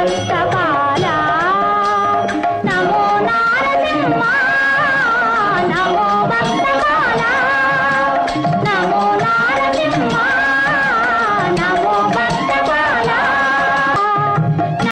అంతకాల Namo Narasimha